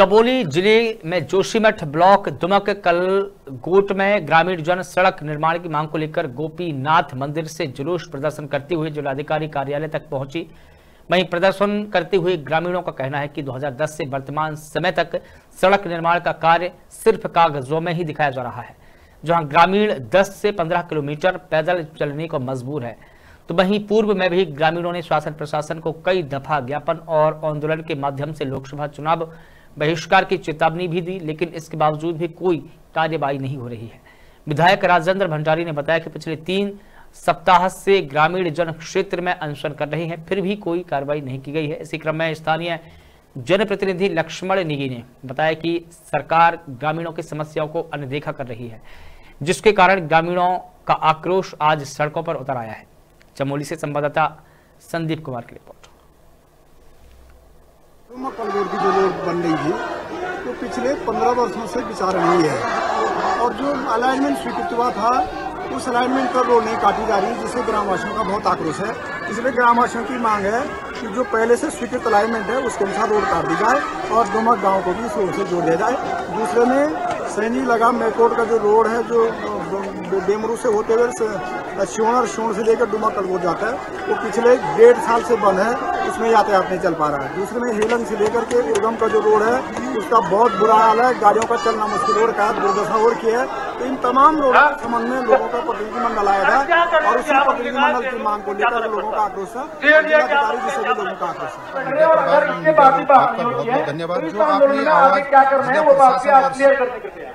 चमोली ज़िले में जोशीमठ ब्लॉक दुमक कल गोट में ग्रामीण जन सड़क निर्माण की मांग को लेकर गोपीनाथ मंदिर से जुलूस प्रदर्शन करते हुए जिलाधिकारी कार्यालय तक पहुँची। वहीं प्रदर्शन करते हुए ग्रामीणों का कहना है कि 2010 से वर्तमान समय तक सड़क निर्माण का कार्य सिर्फ़ कागजों में ही दिखाया जा रहा है, जहाँ ग्रामीण 10 से 15 किलोमीटर पैदल चलने को मजबूर है। तो वहीं पूर्व में भी ग्रामीणों ने शासन प्रशासन को कई दफ़ा ज्ञापन और आंदोलन के माध्यम से लोकसभा चुनाव बहिष्कार की चेतावनी भी दी, लेकिन इसके बावजूद भी कोई कार्यवाही नहीं हो रही है। विधायक राजेंद्र भंडारी ने बताया कि पिछले तीन सप्ताह से ग्रामीण जन क्षेत्र में अनशन कर रहे हैं, फिर भी कोई कार्रवाई नहीं की गई है। इसी क्रम में स्थानीय जनप्रतिनिधि लक्ष्मण निगी ने बताया कि सरकार ग्रामीणों की समस्याओं को अनदेखा कर रही है, जिसके कारण ग्रामीणों का आक्रोश आज सड़कों पर उतर आया है। चमोली से संवाददाता संदीप कुमार की रिपोर्ट। कलगोर रोड बन रही थी तो पिछले पंद्रह वर्षों से विचार नहीं है। और जो अलाइनमेंट स्वीकृत हुआ था, उस अलाइनमेंट पर रोड नहीं काटी जा रही, जिससे ग्रामवासियों का बहुत आक्रोश है। इसलिए ग्रामवासियों की मांग है कि जो पहले से स्वीकृत अलाइनमेंट है, उसके अनुसार रोड काट दी जाए और दोमक गाँव को भी इस रोड से जोड़ दिया जाए। दूसरे में सैनी लगा मेकोट का जो रोड है, जो डेमरू से होते हुए श्योणर श्योण से लेकर डुमा कल जाता है। वो पिछले डेढ़ साल से बंद है, उसमें यातायात नहीं चल पा रहा है। दूसरे में हेलन से लेकर के उर्गम का जो रोड है, उसका बहुत बुरा हाल है। गाड़ियों का चलना मुश्किल हो रखा है, दुर्दशा और की है। तो इन तमाम लोगों के संबंध में लोगों का प्रतिनिधिमंडल आया था और उसी प्रतिनिधिमंडल की मांग को लेकर लोगों का आक्रोश है। सभी भी लोगों का आक्रोश है। धन्यवाद। जो आपने आवाज़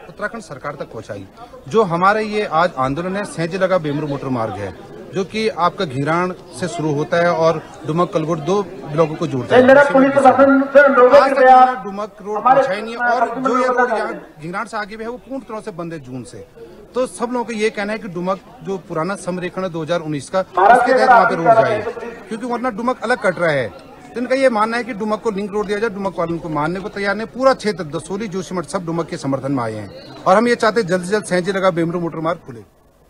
उत्तराखंड सरकार तक पहुंचाई। जो हमारे ये आज आंदोलन है सहज लगा बेमरू मोटर मार्ग है। जो कि आपका घिराण से शुरू होता है और डुमक कलगुट दो ब्लॉकों को जोड़ता है। डुमक रोड पहुँचा ही नहीं और जो ये रोड यहाँ घिराण से आगे भी है वो पूर्ण तरह से बंद है जून से। तो सब लोगों का ये कहना है कि डुमक जो पुराना समरेखण है 2019 का उसके तहत वहाँ पे रोड जाए। क्योंकि वरना डुमक अलग कट रहा है। तो इनका ये मानना है कि डुमक को लिंक रोड दिया जाए डुमक वालों को मानने को तैयार नहीं। पूरा क्षेत्र दसोली जोशीमठ सब डुमक के समर्थन में आए हैं। और हम ये चाहते हैं जल्द से जल्द सैंजी लगा बेमरू मोटर मार्ग खुले।